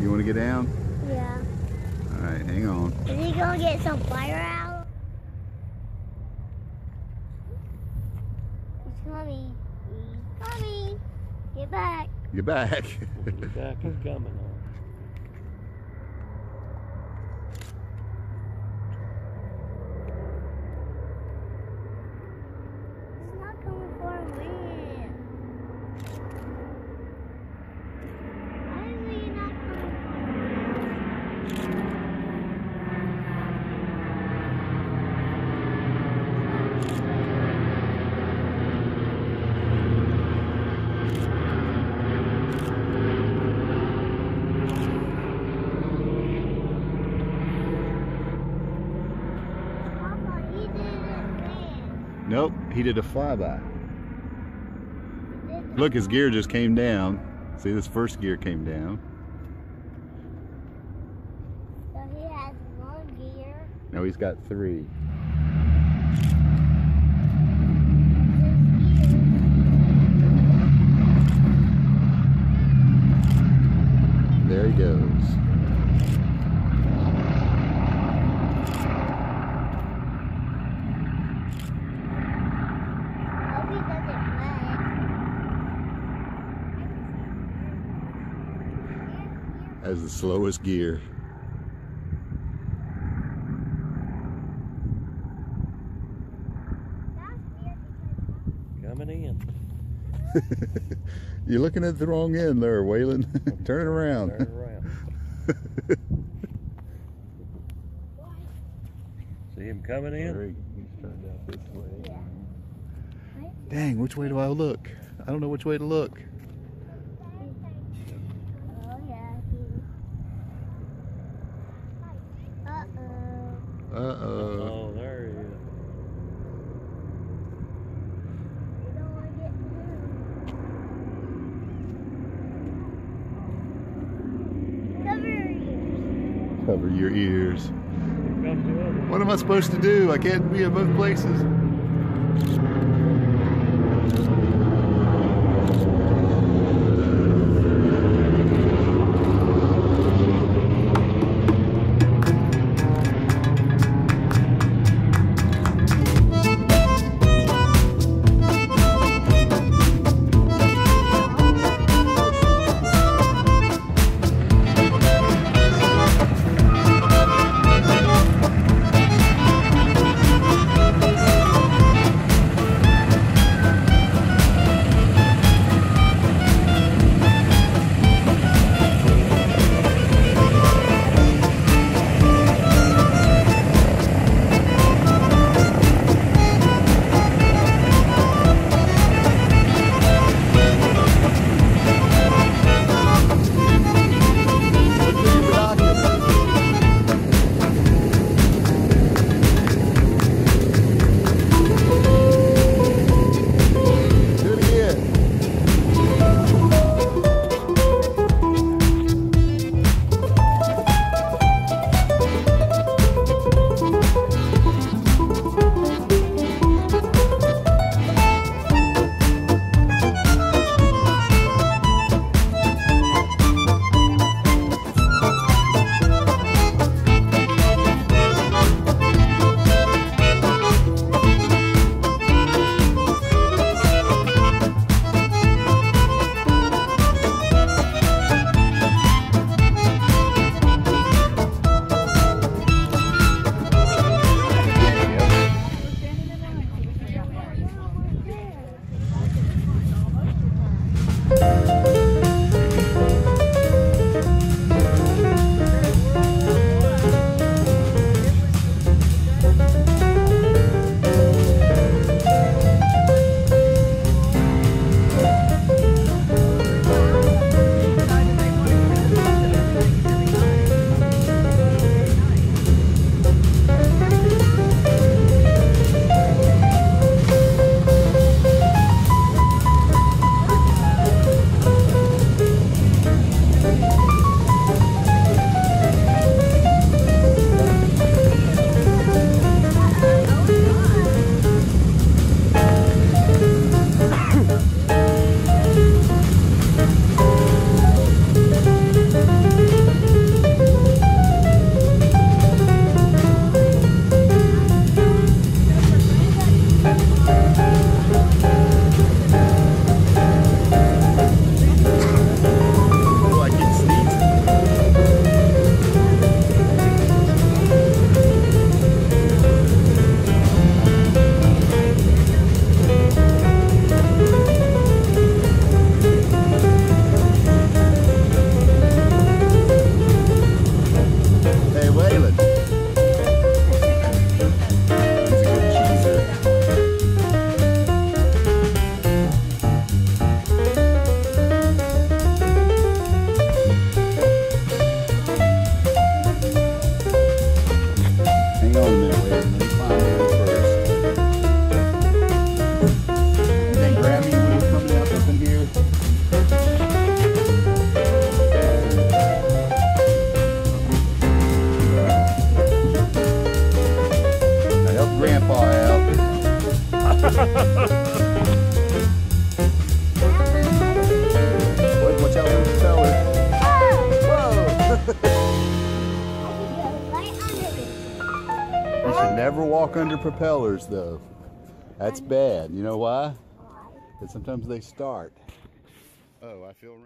You want to get down? Yeah. All right, hang on. Is he going to get some fire out? He's coming. He's coming. Get back. Get back. get back. He's coming. Nope, he did a flyby. Look, his gear just came down. See, this first gear came down. So he has one gear. Now he's got three. There he goes. Hope he doesn't run. As the slowest gear. Coming in. You're looking at the wrong end there, Waylon. Turn it around. Turn around. See him coming in? He's turned out this way. Dang, which way do I look? I don't know which way to look. Oh yeah. Uh oh. Uh-oh. Oh, there he is. You don't want to get moved. Cover your ears. Cover your ears. Here comes the other. What am I supposed to do? I can't be in both places. Never walk under propellers, though. That's bad. You know why? Because sometimes they start. Oh, I feel.